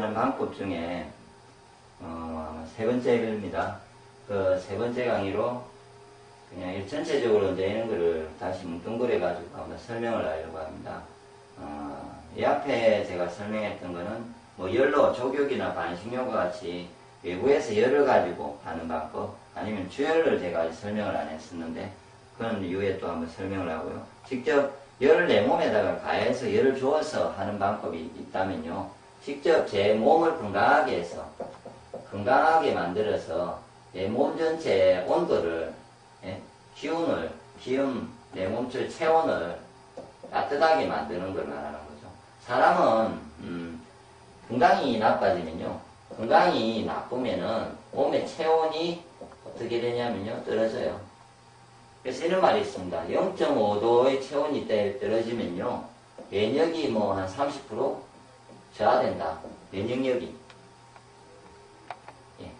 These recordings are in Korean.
하는 방법 중에 어, 세 번째입니다. 그 세 번째 강의로 그냥 전체적으로 이제 이런 거를 다시 뭉뚱그려 가지고 한번 설명을 하려고 합니다. 어, 이 앞에 제가 설명했던 거는 뭐 열로 조격이나 반식용과 같이 외부에서 열을 가지고 하는 방법 아니면 주열을 제가 설명을 안 했었는데 그런 이후에 또 한번 설명을 하고요. 직접 열을 내 몸에다가 가해서 열을 주어서 하는 방법이 있다면요. 직접 제 몸을 건강하게 해서 건강하게 만들어서 내 몸 전체의 온도를 예? 기운을 기운 내 몸줄 체온을 따뜻하게 만드는 걸 말하는 거죠. 사람은 음, 건강이 나빠지면요. 건강이 나쁘면은 몸의 체온이 어떻게 되냐면요. 떨어져요. 그래서 이런 말이 있습니다. 0.5도의 체온이 떨어지면요. 면역이 뭐 한 30% 저하된다. 면역력이. 예.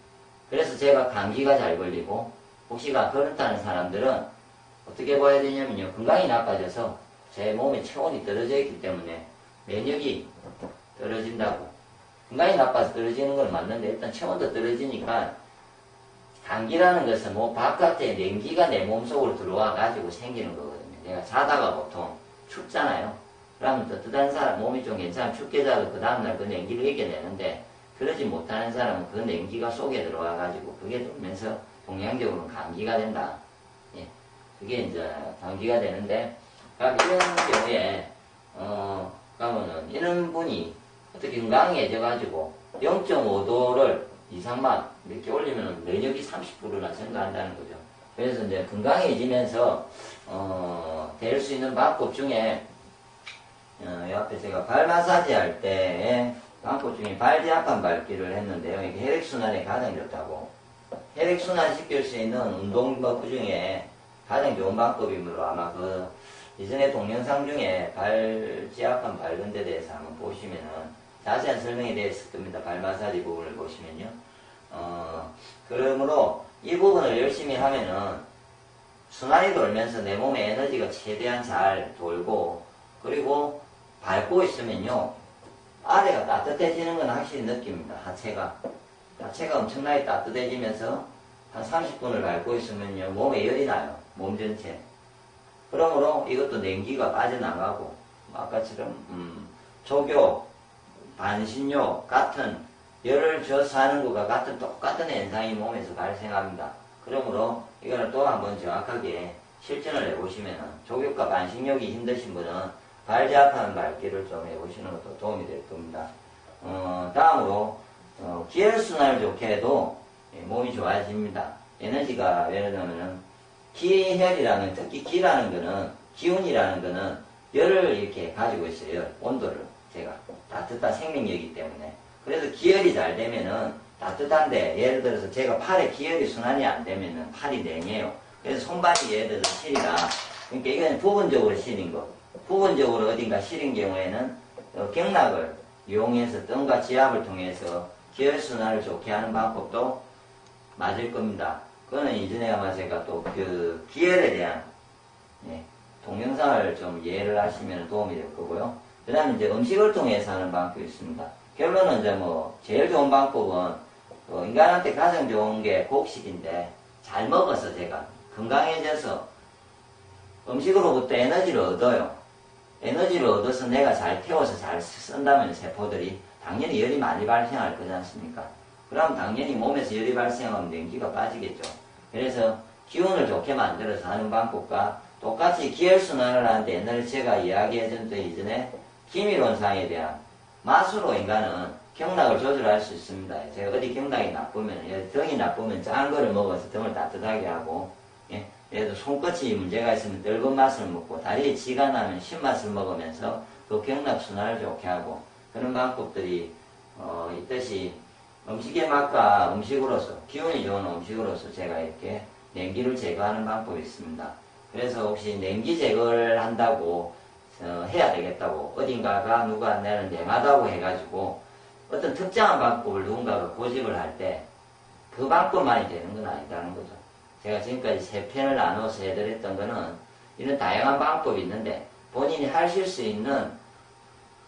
그래서 제가 감기가 잘 걸리고 혹시가 그렇다는 사람들은 어떻게 봐야 되냐면요. 건강이 나빠져서 제 몸의 체온이 떨어져 있기 때문에 면역이 떨어진다고. 건강이 나빠서 떨어지는 건 맞는데 일단 체온도 떨어지니까 감기라는 것은 뭐 바깥에 냉기가 내 몸속으로 들어와 가지고 생기는 거거든요. 내가 자다가 보통 춥잖아요. 그러면 뜨뜻한 사람 몸이 좀 괜찮아 춥게 자도 그 다음날 그 냉기를 이겨내는데 그러지 못하는 사람은 그 냉기가 속에 들어와 가지고 그게 돌면서 동양적으로는 감기가 된다. 예. 그게 이제 감기가 되는데 이런 경우에 어 그러면은 이런 분이 어떻게 건강해져 가지고 0.5도를 이상만 이렇게 올리면 면역이 30%나 증가한다는 거죠. 그래서 이제 건강해지면서 어, 될 수 있는 방법 중에 어, 옆에 제가 발 마사지 할때 방법 중에 발지압판 밟기를 했는데요. 이게 혈액순환에 가장 좋다고. 혈액순환 시킬 수 있는 운동법 중에 가장 좋은 방법이므로 아마 그 이전에 동영상 중에 발지압판 밟은 데 대해서 한번 보시면은 자세한 설명이 되어 있을 겁니다. 발 마사지 부분을 보시면요. 어, 그러므로 이 부분을 열심히 하면은 순환이 돌면서 내 몸의 에너지가 최대한 잘 돌고 그리고 밟고 있으면요. 아래가 따뜻해지는 건 확실히 느낍니다. 하체가. 하체가 엄청나게 따뜻해지면서 한 30분을 밟고 있으면요. 몸에 열이 나요. 몸 전체. 그러므로 이것도 냉기가 빠져나가고 아까처럼 음, 조교 반신욕 같은 열을 줘서 하는 것과 같은 똑같은 현상이 몸에서 발생합니다. 그러므로 이거를 또 한번 정확하게 실전을 해보시면 조격과 반신욕이 힘드신 분은 발자하는 밟기를 좀 해보시는 것도 도움이 될 겁니다. 어, 다음으로 어, 기혈순환을 좋게 해도 몸이 좋아집니다. 에너지가 예를 들면 기혈이라는 특히 기라는 거는 기운이라는 거는 열을 이렇게 가지고 있어요. 온도를. 제가 따뜻한 생명력이기 때문에 그래서 기혈이 잘 되면은 따뜻한데 예를 들어서 제가 팔에 기혈이 순환이 안 되면은 팔이 냉해요. 그래서 손발이 예를 들어서 시리다. 그러니까 이건 부분적으로 시린 거. 부분적으로 어딘가 시린 경우에는 어, 경락을 이용해서 뜸과 지압을 통해서 기혈 순환을 좋게 하는 방법도 맞을 겁니다. 그거는 이전에 아마 제가 또 그 기혈에 대한 예, 동영상을 좀 이해를 하시면 도움이 될 거고요. 그 다음에 이제 음식을 통해서 하는 방법이 있습니다. 결론은 이제 뭐, 제일 좋은 방법은, 어, 인간한테 가장 좋은 게 곡식인데, 잘 먹어서 제가 건강해져서 음식으로부터 에너지를 얻어요. 에너지를 얻어서 내가 잘 태워서 잘 쓴다면 세포들이 당연히 열이 많이 발생할 거지 않습니까? 그럼 당연히 몸에서 열이 발생하면 냉기가 빠지겠죠. 그래서 기운을 좋게 만들어서 하는 방법과 똑같이 기혈순환을 하는데 옛날에 제가 이야기해준 이전에 기밀원상에 대한 맛으로 인간은 경락을 조절할 수 있습니다. 제가 어디 경락이 나쁘면, 등이 나쁘면 짠 거를 먹어서 등을 따뜻하게 하고, 예, 예를 들어 손끝이 문제가 있으면 떫은 맛을 먹고, 다리에 지가 나면 신맛을 먹으면서 그 경락 순환을 좋게 하고, 그런 방법들이, 어, 있듯이 음식의 맛과 음식으로서, 기운이 좋은 음식으로서 제가 이렇게 냉기를 제거하는 방법이 있습니다. 그래서 혹시 냉기 제거를 한다고 어, 해야 되겠다고 어딘가가 누가 내는 내마다고 해가지고 어떤 특정한 방법을 누군가가 고집을 할 때 그 방법만이 되는 건 아니다는 거죠. 제가 지금까지 세 편을 나눠서 해드렸던 거는 이런 다양한 방법이 있는데 본인이 하실 수 있는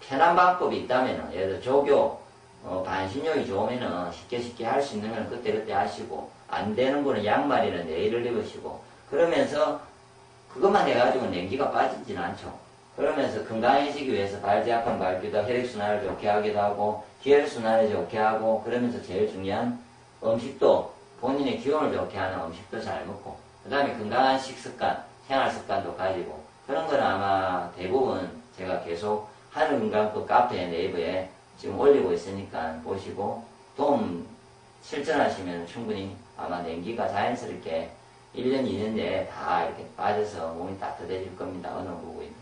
편한 방법이 있다면 예를 들어 조교 어, 반신욕이 좋으면은 쉽게 쉽게 할 수 있는 건 그때그때 하시고 안 되는 거는 양말이나 내일을 입으시고 그러면서 그것만 해가지고 냉기가 빠지진 않죠. 그러면서 건강해지기 위해서 발제약한 발기도 혈액순환을 좋게 하기도 하고 기혈순환을 좋게 하고 그러면서 제일 중요한 음식도 본인의 기운을 좋게 하는 음식도 잘 먹고 그 다음에 건강한 식습관, 생활습관도 가지고 그런 건 아마 대부분 제가 계속 하늘건강법 카페 네이버에 지금 올리고 있으니까 보시고 도움 실천하시면 충분히 아마 냉기가 자연스럽게 1년, 2년 내에 다 이렇게 빠져서 몸이 따뜻해질 겁니다. 어느 부분이.